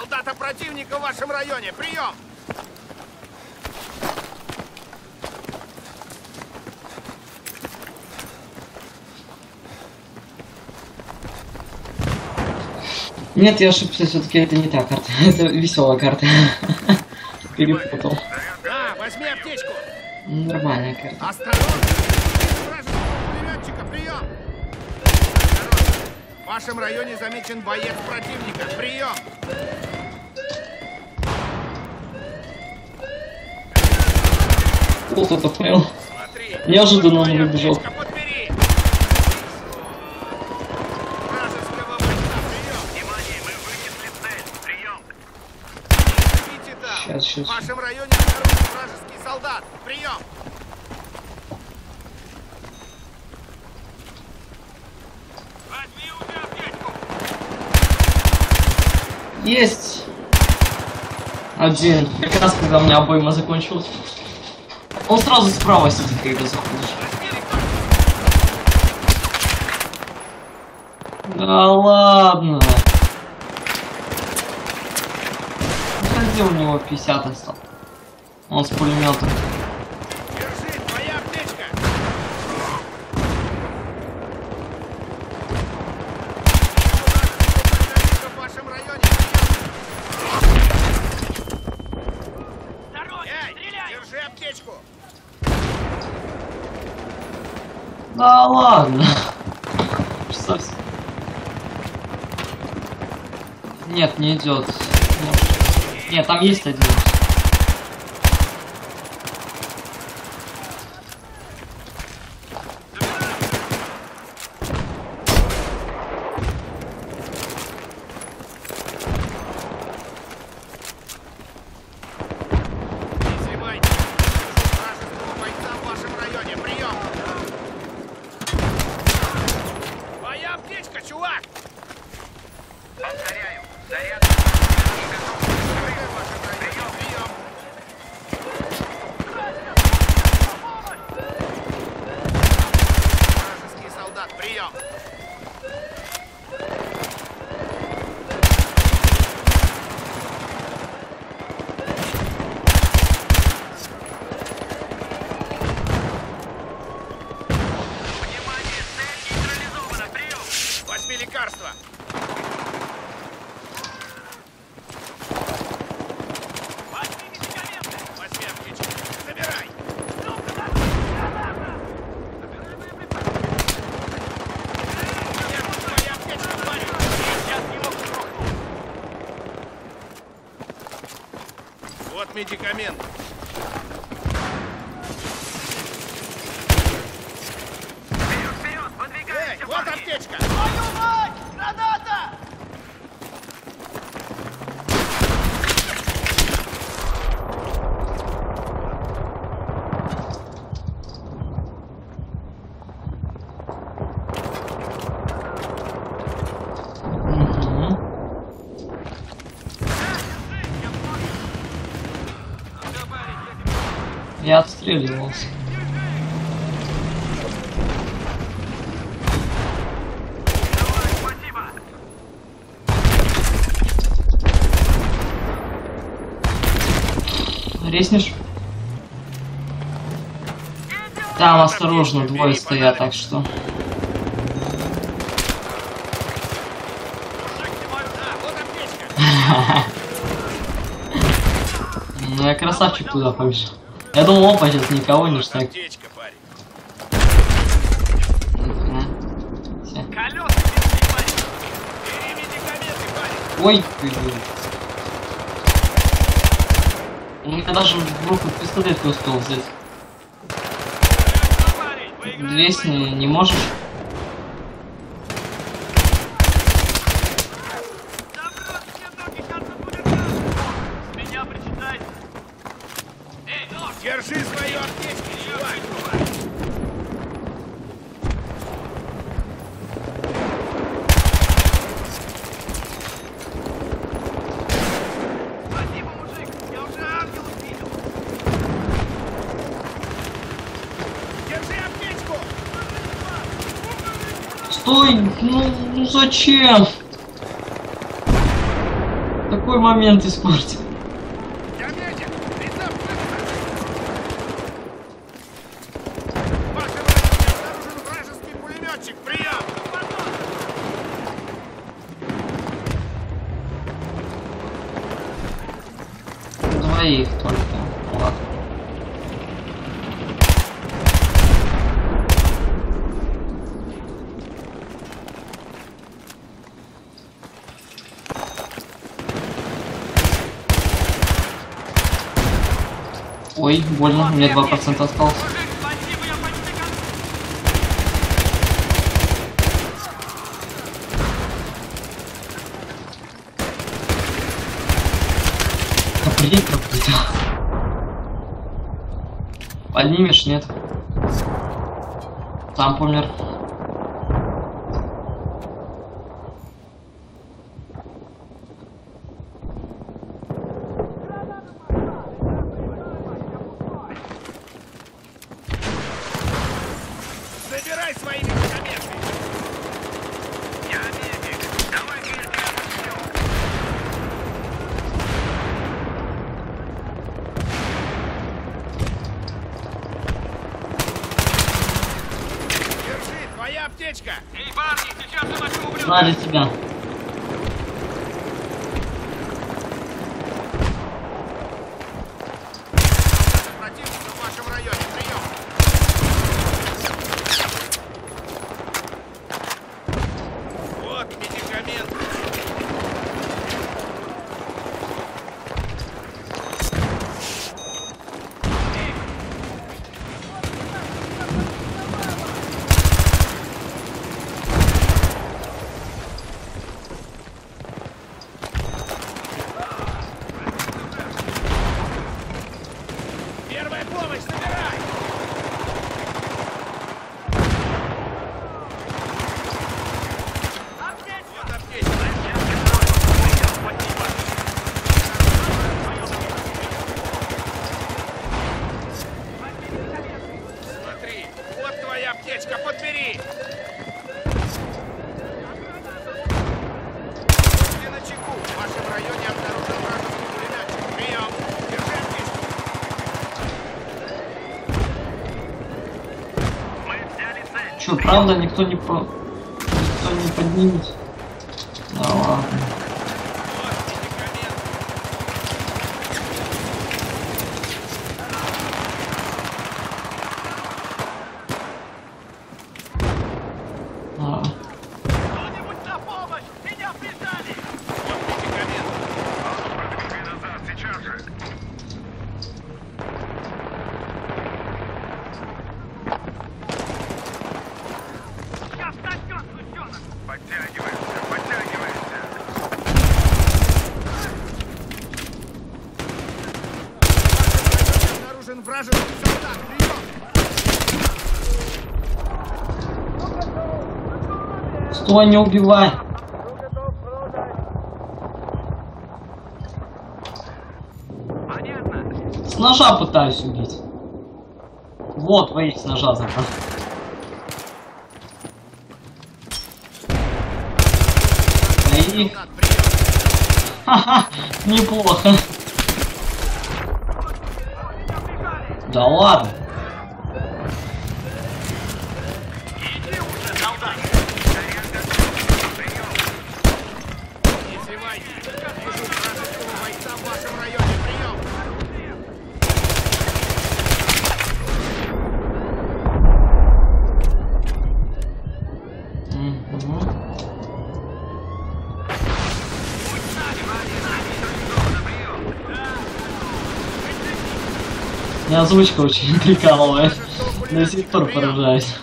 Солдата противника в вашем районе! Прием! Нет, я ошибся, все-таки это не та карта. Это веселая карта. Перепутал. Да, возьми аптечку! Нормальная карта. Осторожно! Прием! В вашем районе замечен боец противника! Прием! Вот это фейл. Смотри! Неожиданно он Твоя выбежал. аптечка, подбери! Вражеского бойца! Прием! Внимание, мы вынесли цель. Прием. Идите там! Щас, щас. В вашем районе обнаружен вражеский солдат! Прием! Возьми у меня аптечку. Есть! Один. Как раз когда у меня обойма закончилась. Он сразу справа сидит, когда заходишь. Да ладно. Где у него 50 остал? Он с пулеметом. Держи, твоя аптечка! В вашем районе! Осторожно, Эй, стреляй. держи аптечку! Да ладно. Совсем- Нет, не идет. Нет, там есть один. Не сливайте! Вражеского бойца в вашем районе! Прием! Твоя аптечка, чувак! Повторяю. Заряд. Прием в вашем районе! Прием! Вражеский солдат! Прием! Внимание, цель нейтрализована. Прием. Возьми лекарство! Возьми медикаменты. Возьми аптечку! Забирай! Нет, твоя аптечка, парень! Сейчас его грохну. Вот Я отстреливался. Резнешь? Там осторожно, двое стоят, так что. Ну я красавчик туда побежал. Я думал, опа, сейчас никого не парень. Ой, ты блин. У меня даже в руку пистолет не успел взять. Парень, выиграем 200 бой. не, не можешь? Ну, ну зачем? Такой момент испортил. Ой, больно, у меня 2% осталось. Блин, Поднимешь, нет? Сам помер. Maalesef yaptım. Че, правда, никто не по... Никто не поднимет? Да ладно. Стражи! Стой, не убивай! С ножа пытаюсь убить. Вот, твои с ножа забрал. Неплохо. जवाब है Меня озвучка очень прикалывает. До сих пор поражаюсь.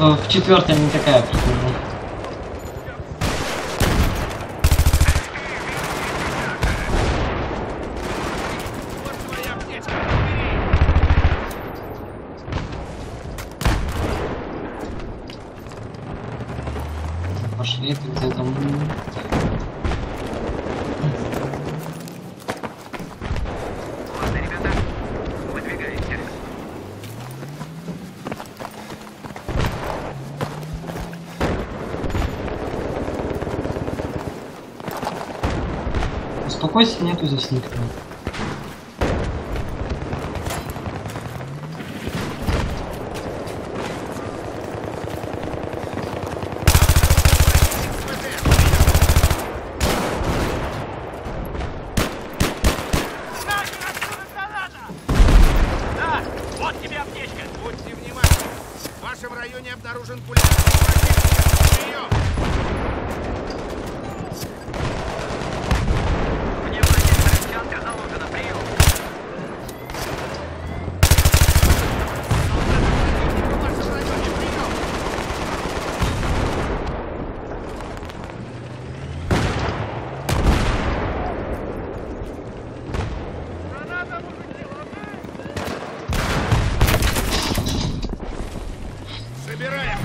Но в четвертой не такая прикольная. Успокойся, нету здесь никого. Нахер отсюда граната! Да, вот тебе аптечка. Будьте внимательны. В вашем районе обнаружен пулемет противника. Прием! Мне против Трещанка заложено. Прием. В вашем районе прием! Граната, мужики, ладно? Собирай